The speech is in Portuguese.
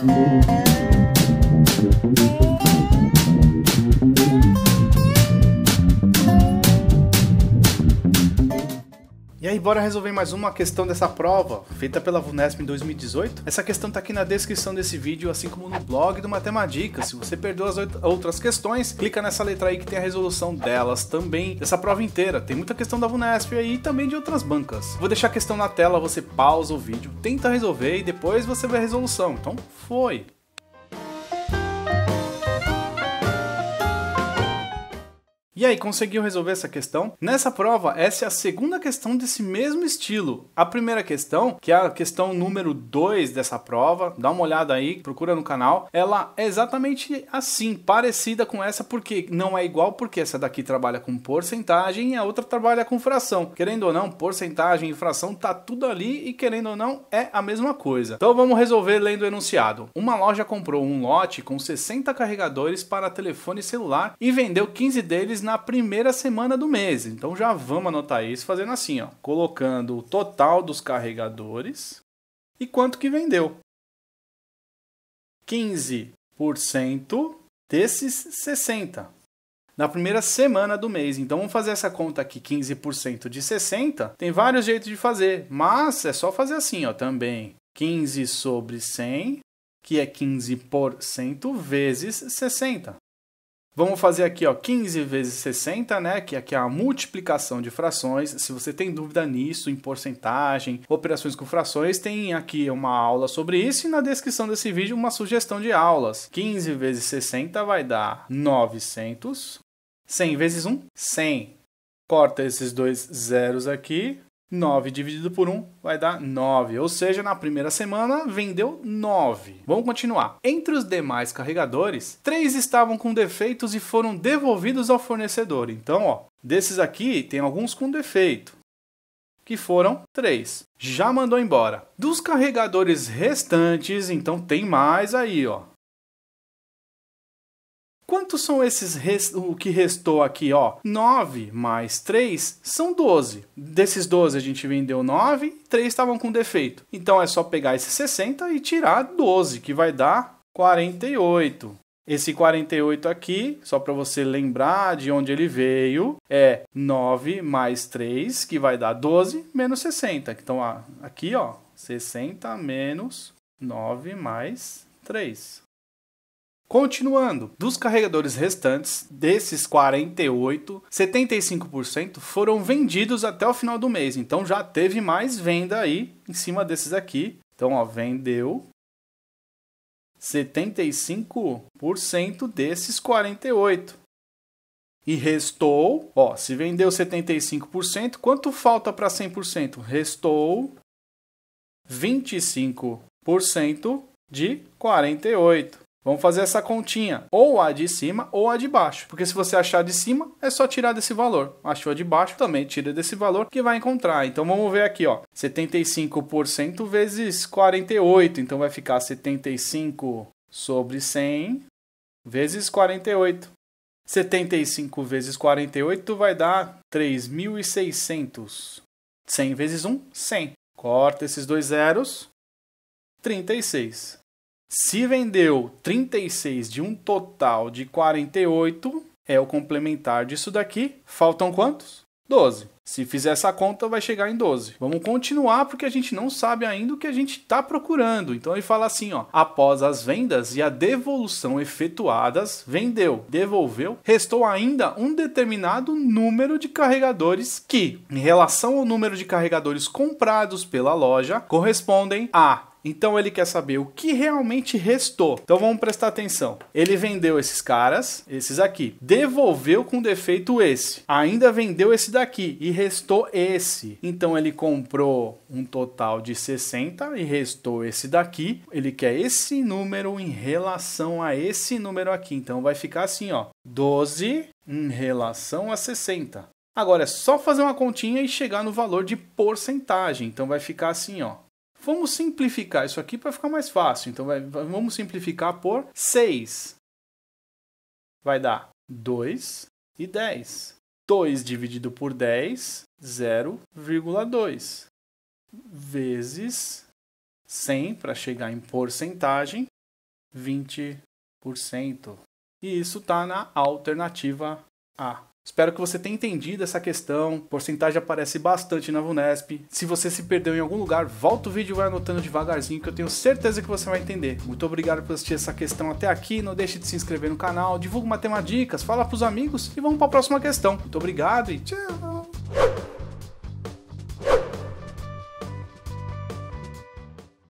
Thank you. E aí, bora resolver mais uma questão dessa prova, feita pela VUNESP em 2018. Essa questão tá aqui na descrição desse vídeo, assim como no blog do Matemática. Se você perdeu as outras questões, clica nessa letra aí que tem a resolução delas também, dessa prova inteira. Tem muita questão da VUNESP aí e também de outras bancas. Vou deixar a questão na tela, você pausa o vídeo, tenta resolver e depois você vê a resolução. Então, foi! E aí, conseguiu resolver essa questão? Nessa prova, essa é a segunda questão desse mesmo estilo. A primeira questão, que é a questão número 2 dessa prova, dá uma olhada aí, procura no canal, ela é exatamente assim, parecida com essa, porque não é igual, porque essa daqui trabalha com porcentagem e a outra trabalha com fração. Querendo ou não, porcentagem e fração tá tudo ali e querendo ou não, é a mesma coisa. Então vamos resolver lendo o enunciado. Uma loja comprou um lote com 60 carregadores para telefone celular e vendeu 15 deles na primeira semana do mês. Então já vamos anotar isso fazendo assim, ó, colocando o total dos carregadores e quanto que vendeu. 15% desses 60 na primeira semana do mês. Então vamos fazer essa conta aqui, 15% de 60. Tem vários jeitos de fazer, mas é só fazer assim, ó, também. 15 sobre 100, que é 15% vezes 60. Vamos fazer aqui, ó, 15 vezes 60, né, que aqui é a multiplicação de frações. Se você tem dúvida nisso, em porcentagem, operações com frações, tem aqui uma aula sobre isso e na descrição desse vídeo uma sugestão de aulas. 15 vezes 60 vai dar 900. 100 vezes 1, 100. Corta esses dois zeros aqui, 9 dividido por 1 vai dar 9, ou seja, na primeira semana vendeu 9. Vamos continuar. Entre os demais carregadores, 3 estavam com defeitos e foram devolvidos ao fornecedor. Então, ó, desses aqui tem alguns com defeito, que foram 3. Já mandou embora. Dos carregadores restantes, então tem mais aí, ó. Quantos são esses res... o que restou aqui, ó? 9 mais 3 são 12. Desses 12 a gente vendeu 9, 3 estavam com defeito. Então é só pegar esse 60 e tirar 12, que vai dar 48. Esse 48 aqui, só para você lembrar de onde ele veio, é 9 mais 3, que vai dar 12, menos 60. Então aqui, ó, 60 menos 9 mais 3. Continuando, dos carregadores restantes, desses 48, 75% foram vendidos até o final do mês. Então já teve mais venda aí em cima desses aqui. Então, ó, vendeu 75% desses 48. E restou, ó, se vendeu 75%, quanto falta para 100%? Restou 25% de 48. Vamos fazer essa continha, ou a de cima ou a de baixo. Porque se você achar de cima, é só tirar desse valor. Achou a de baixo, também tira desse valor que vai encontrar. Então vamos ver aqui, ó. 75% vezes 48, então vai ficar 75 sobre 100 vezes 48. 75 vezes 48 vai dar 3.600. 100 vezes 1, 100. Corta esses dois zeros, 36. Se vendeu 36 de um total de 48, é o complementar disso daqui. Faltam quantos? 12. Se fizer essa conta, vai chegar em 12. Vamos continuar porque a gente não sabe ainda o que a gente está procurando. Então ele fala assim: ó, após as vendas e a devolução efetuadas, vendeu, devolveu, restou ainda um determinado número de carregadores que, em relação ao número de carregadores comprados pela loja, correspondem a então ele quer saber o que realmente restou. Então vamos prestar atenção. Ele vendeu esses caras, esses aqui, devolveu com defeito esse, ainda vendeu esse daqui e restou esse. Então ele comprou um total de 60 e restou esse daqui. Ele quer esse número em relação a esse número aqui. Então vai ficar assim, ó, 12 em relação a 60. Agora é só fazer uma continha e chegar no valor de porcentagem. Então vai ficar assim, ó. Vamos simplificar isso aqui para ficar mais fácil. Então, vai, vamos simplificar por 6. Vai dar 2 e 10. 2 dividido por 10, 0,2. Vezes 100 para chegar em porcentagem. 20%. E isso está na alternativa A. Espero que você tenha entendido essa questão. Porcentagem aparece bastante na Vunesp. Se você se perdeu em algum lugar, volta o vídeo e vai anotando devagarzinho que eu tenho certeza que você vai entender. Muito obrigado por assistir essa questão até aqui. Não deixe de se inscrever no canal, divulga matemáticas, fala pros amigos e vamos para a próxima questão. Muito obrigado e tchau!